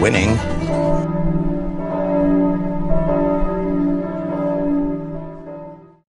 Winning.